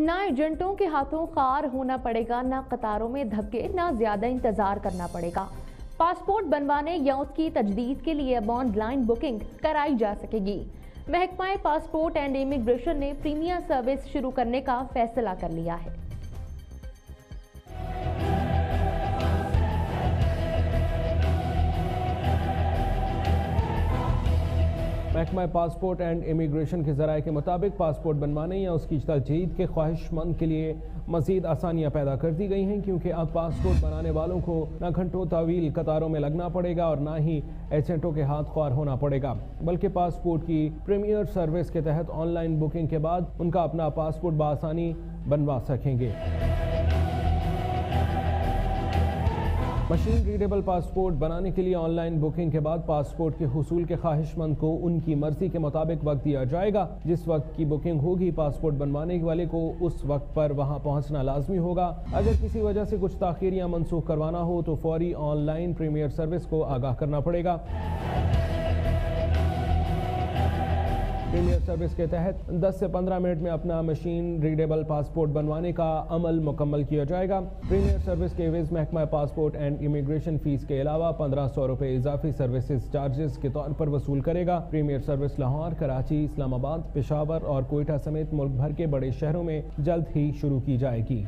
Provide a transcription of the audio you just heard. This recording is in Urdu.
نہ ایجنٹوں کے ہاتھوں خار ہونا پڑے گا، نہ قطاروں میں دھکے، نہ زیادہ انتظار کرنا پڑے گا۔ پاسپورٹ بنوانے یا اس کی تجدید کے لیے اب آن لائن بکنگ کرائی جا سکے گی۔ محکمہ پاسپورٹ اینڈ امیگریشن نے پریمیا سروس شروع کرنے کا فیصلہ کر لیا ہے۔ محکمہ پاسپورٹ اینڈ امیگریشن کے ذرائع کے مطابق پاسپورٹ بنوانے یا اس کی تجدید کے خواہش مند کے لیے مزید آسانیاں پیدا کر دی گئی ہیں، کیونکہ اب پاسپورٹ بنانے والوں کو نہ گھنٹوں طویل قطاروں میں لگنا پڑے گا اور نہ ہی ایجنٹوں کے ہاتھ خوار ہونا پڑے گا۔ بلکہ پاسپورٹ کی پریمیئر سروس کے تحت آن لائن بکنگ کے بعد ان کا اپنا پاسپورٹ بآسانی بنوا سکیں گے۔ مشین ریڈیبل پاسپورٹ بنانے کے لیے آن لائن بکنگ کے بعد پاسپورٹ کے حصول کے خواہش مند کو ان کی مرضی کے مطابق وقت دیا جائے گا۔ جس وقت کی بکنگ ہوگی، پاسپورٹ بنوانے والے کو اس وقت پر وہاں پہنچنا لازمی ہوگا۔ اگر کسی وجہ سے کچھ تاخیر یا منسوخ کروانا ہو، تو فوری آن لائن پریمیئر سروس کو آگاہ کرنا پڑے گا۔ پریمیئر سروس کے تحت دس سے پندرہ منٹ میں اپنا مشین ریڈیبل پاسپورٹ بنوانے کا عمل مکمل کیا جائے گا۔ پریمیئر سروس کے عوض محکمہ پاسپورٹ اینڈ امیگریشن فیس کے علاوہ پندرہ سو روپے اضافی سروسز چارجز کے طور پر وصول کرے گا۔ Premier service Lahore Karachi Islamabad Peshawar اور کوئٹہ سمیت ملک بھر کے بڑے شہروں میں جلد ہی شروع کی جائے گی۔